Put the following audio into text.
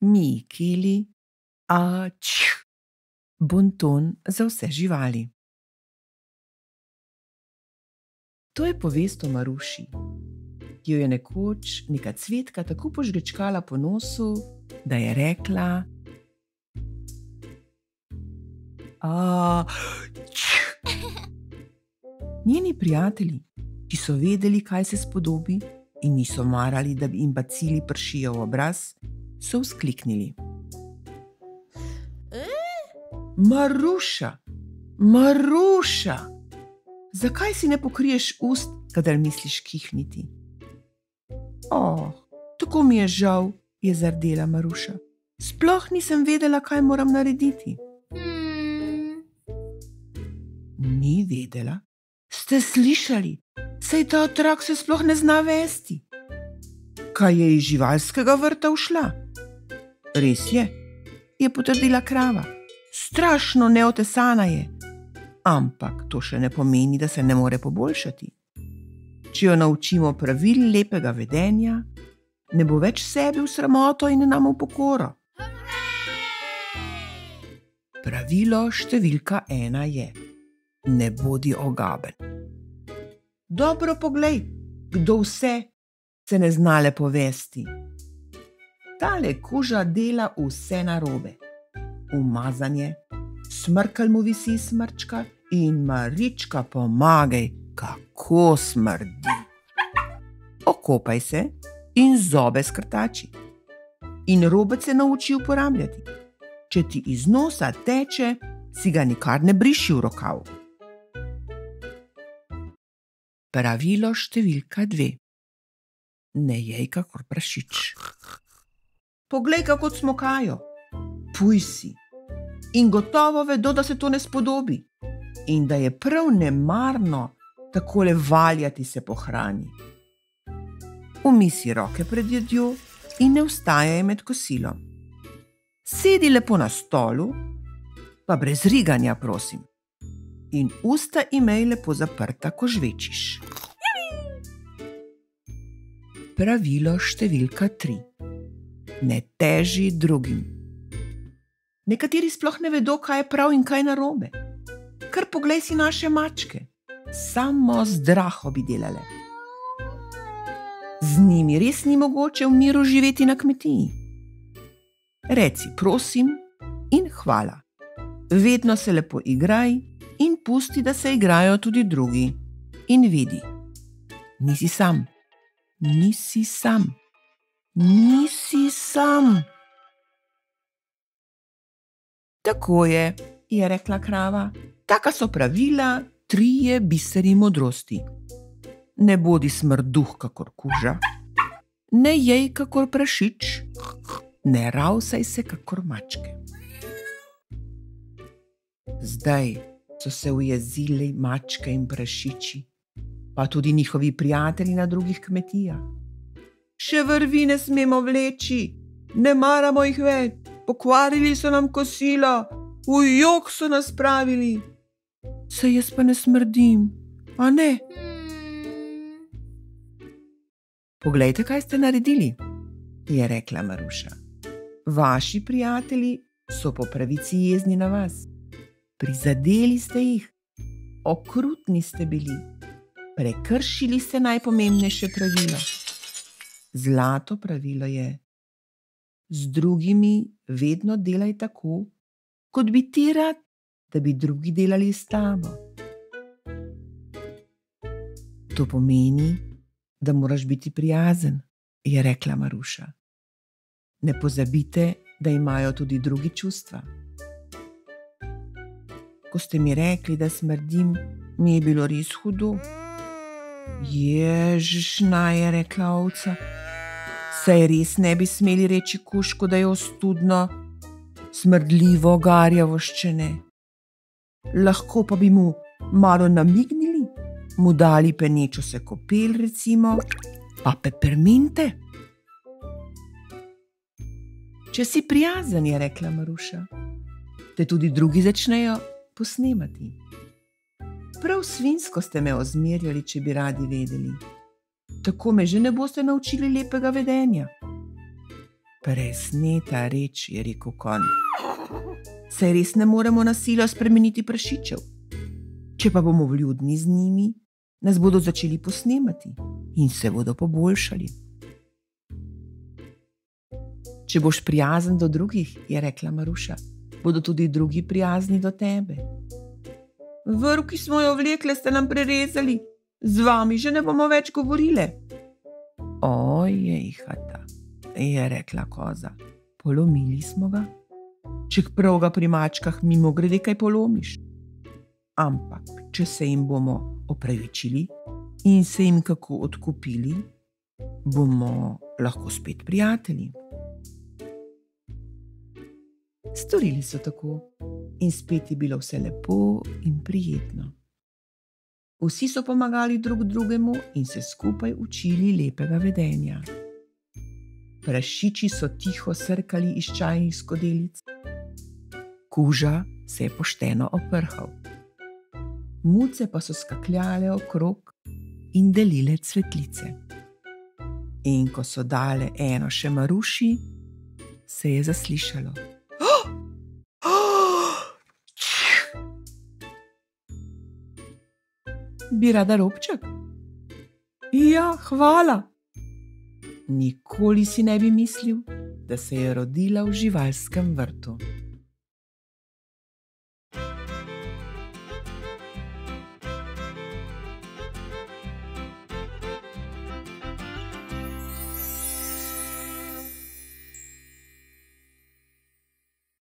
mi, kili, a čh, bonton za vse živali. To je povest o Maruši, ki jo je nekoč neka cvetka tako požgečkala po nosu, da je rekla: A, čh. Njeni prijatelji, ki so vedeli, kaj se spodobi, in niso marali, da bi jim bacili pršijo v obraz, so vzkliknili: Maruša, Maruša, zakaj si ne pokriješ ust, kadar misliš kihniti? Oh, tako mi je žal, je zardela Maruša. Sploh nisem vedela, kaj moram narediti. Hmm. Ni vedela. Ste slišali, sej ta otrok se sploh ne zna vesti. Kaj je iz živalskega vrta ušla? Res je, je potrdila krava. Strašno neotesana je, ampak to še ne pomeni, da se ne more poboljšati. Če jo naučimo pravil lepega vedenja, ne bo več sebi v sramoto in nam v pokoro. Pravilo številka ena je: ne bodi ogaben. Dobro poglej, kdo vse se ne zna le povesti. Tale kuža dela vse narobe. Umazanje, smrkal mu visi smrčka in marička pomagaj, kako smrdi. Okopaj se in zobe skrtači. In robec se nauči uporabljati. Če ti iz nosa teče, si ga nikar ne briši v rokav. Pravilo številka dve. Ne jej kakor prašič. Poglej, kako smokajo, puj si. In gotovo vedo, da se to ne spodobi in da je prav nemarno tako le valjati se po hrani. Umisi roke pred jedjo in ne vstajaj med kosilom. Sedi lepo na stolu, pa brez riganja, prosim. In usta imej lepo zaprta, ko žvečiš. Pravilo številka tri. Ne teži drugim. Nekateri sploh ne vedo, kaj je prav in kaj narobe. Kar poglej si naše mačke, samo zdraho bi delale. Z njimi res ni mogoče v miru živeti na kmetiji. Reci prosim in hvala. Vedno se lepo igraj in pusti, da se igrajo tudi drugi. In vidi, nisi sam, nisi sam, nisi sam. Tako je, je rekla krava, taka so pravila, trije biseri modrosti. Ne bodi smrduh, kakor kuža, ne jej, kakor prašič, ne ravsaj se, kakor mačke. Zdaj so se ujezili mačke in prašiči, pa tudi njihovi prijatelji na drugih kmetijah. Še vrvi ne smemo vleči, ne maramo jih več, pokvarili so nam kosilo, v jog so nas spravili. Se jaz pa ne smrdim, a ne? Poglejte, kaj ste naredili, je rekla Maruša. Vaši prijatelji so po pravici jezni na vas. Prizadeli ste jih, okrutni ste bili, prekršili ste najpomembnejše pravilo. Zlato pravilo je: z drugimi vedno delaj tako, kot bi ti rad, da bi drugi delali s tabo. To pomeni, da moraš biti prijazen, je rekla Maruša. Ne pozabite, da imajo tudi drugi čustva. Ko ste mi rekli, da smrdim, mi je bilo res hudo. Ježna je rekla ovca. Saj res ne bi smeli reči kušku, da je ostudno, smrdljivo, garjavo ščene. Lahko pa bi mu malo namignili, mu dali penečo se kopel, recimo, pa peperminte. Če si prijazen, je rekla Maruša, te tudi drugi začnejo posnemati. Prav svinsko ste me ozmerjali, če bi radi vedeli. Tako me že ne boste naučili lepega vedenja. Presneta reč, je rekel kon. Se res ne moremo na silo spremeniti prašičev. Če pa bomo vljudni z njimi, nas bodo začeli posnemati in se bodo poboljšali. Če boš prijazen do drugih, je rekla Maruša, bodo tudi drugi prijazni do tebe. Vrv, ki smo jo vlekli, ste nam prerezali, z vami že ne bomo več govorile. Ojej, hata, je rekla koza, polomili smo ga. Če prav ga pri mačkah mimo grede kaj polomiš. Ampak, če se jim bomo opravičili in se jim kako odkupili, bomo lahko spet prijatelji. Storili so tako in spet je bilo vse lepo in prijetno. Vsi so pomagali drug drugemu in se skupaj učili lepega vedenja. Prašiči so tiho srkali iz čajnih skodelic, kuža se je pošteno oprhal, muce pa so skakljale okrog in delile cvetlice. In ko so dale eno še maruši, se je zaslišalo. Bi rada robček? Ja, hvala. Nikoli si ne bi mislil, da se je rodila v živalskem vrtu.